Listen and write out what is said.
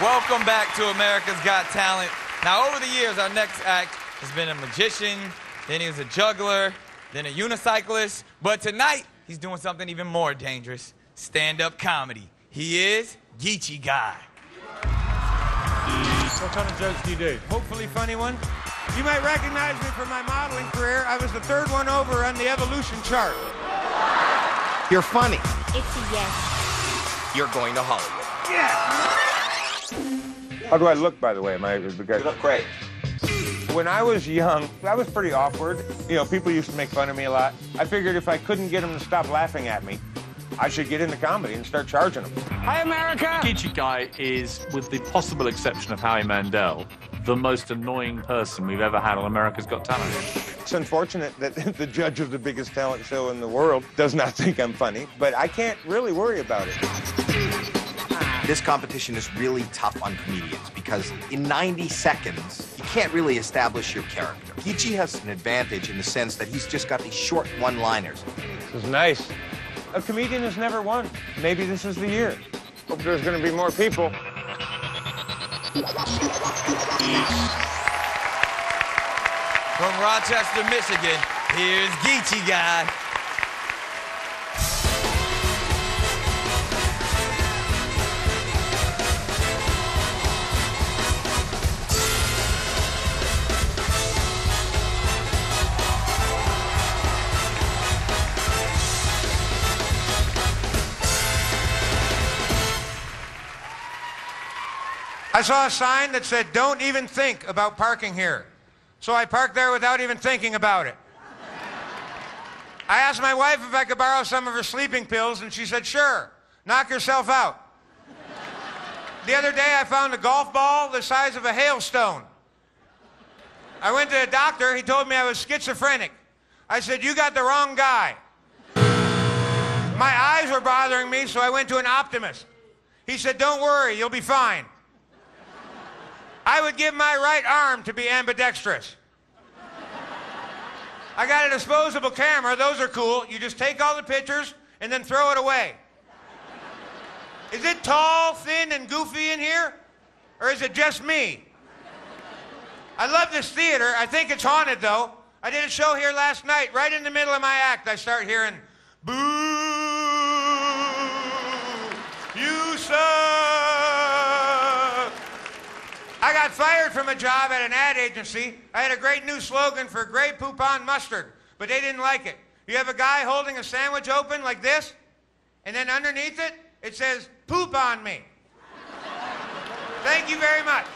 Welcome back to America's Got Talent. Now, over the years, our next act has been a magician, then he was a juggler, then a unicyclist, but tonight he's doing something even more dangerous stand up comedy. He is Geechy Guy. What kind of jokes do you do? hopefully funny one. You might recognize me from my modeling career. I was the third one over on the evolution chart. You're funny. It's a yes. You're going to Hollywood. How do I look, by the way? Am I the guy? You look great. When I was young, I was pretty awkward. You know, people used to make fun of me a lot. I figured if I couldn't get them to stop laughing at me, I should get into comedy and start charging them. Hi, America! Geechy Guy is, with the possible exception of Howie Mandel, the most annoying person we've ever had on America's Got Talent. It's unfortunate that the judge of the biggest talent show in the world does not think I'm funny, but I can't really worry about it. This competition is really tough on comedians because in 90 seconds, you can't really establish your character. Geechy has an advantage in the sense that he's just got these short one-liners. This is nice. A comedian has never won. Maybe this is the year. Hope there's going to be more people. From Rochester, Michigan, here's Geechy Guy. I saw a sign that said, don't even think about parking here. So I parked there without even thinking about it. I asked my wife if I could borrow some of her sleeping pills, and she said, sure. Knock yourself out. The other day, I found a golf ball the size of a hailstone. I went to a doctor. He told me I was schizophrenic. I said, you got the wrong guy. My eyes were bothering me, so I went to an optimist. He said, don't worry, you'll be fine. I would give my right arm to be ambidextrous. I got a disposable camera. Those are cool. You just take all the pictures and then throw it away. Is it tall, thin, and goofy in here? Or is it just me? I love this theater. I think it's haunted, though. I did a show here last night. Right in the middle of my act, I start hearing, Boo! You suck! Got fired from a job at an ad agency. I had a great new slogan for Grey Poupon Mustard, but they didn't like it. You have a guy holding a sandwich open like this, and then underneath it, it says, poop on me. Thank you very much.